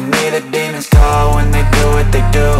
me, the demons call when they do what they do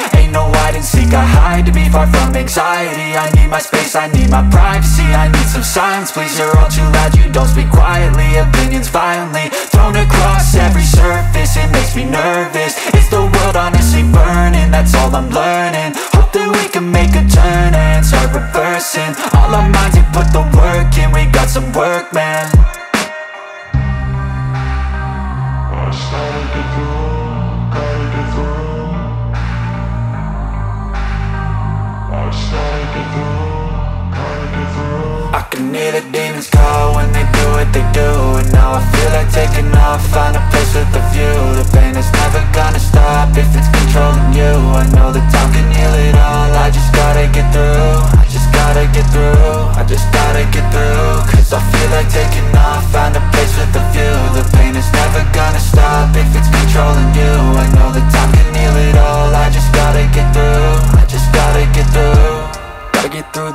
to be far from anxiety. I need my space, I need my privacy. I need some silence, please, you're all too loud. You don't speak quietly, can hear the demons call. When they do what they do And now I feel like taking off, find a place with a view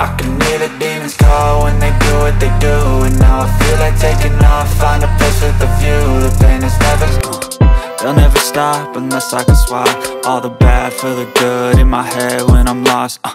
I can hear the demons call when they do what they do And now I feel like taking off, find a place with a view The pain is never They'll never stop unless I can swap All the bad for the good in my head when I'm lost uh.